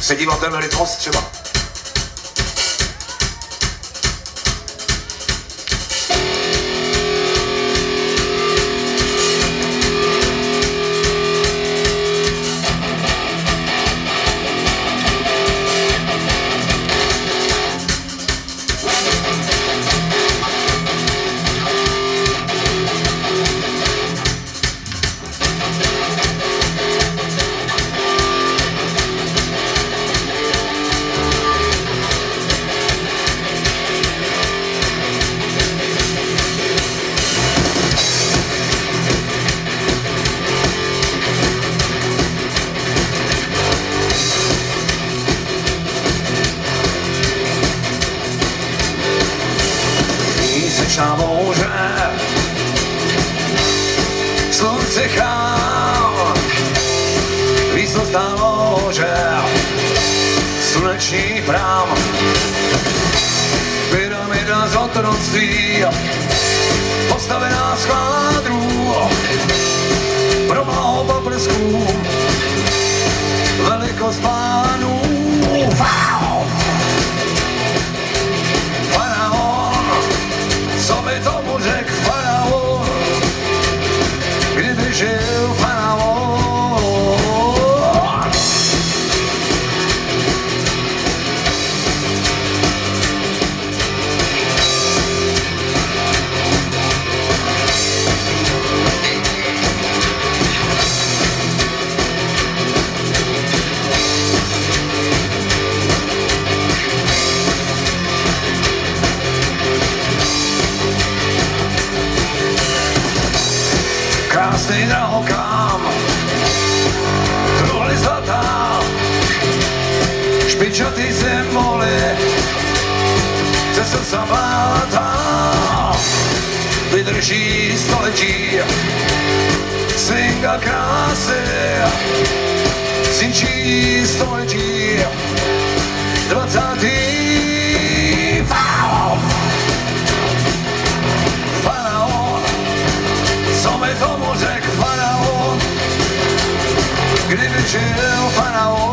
Sédimentaire dans les trans, je sais pas. Moře, slunce chám, výslost na lože, sluneční prám, pyramida z otroctví, postavená z kvádrů, pro mnoho paprsků, velikost pánů. Wow! Krásný drahokám, truhly zlatá, špičatý symboly, ze srdca mátá, vydrží století, swing a krásy, zničí století, dvacátý Gdyby żył faraon.